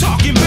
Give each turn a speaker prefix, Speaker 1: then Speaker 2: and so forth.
Speaker 1: talking about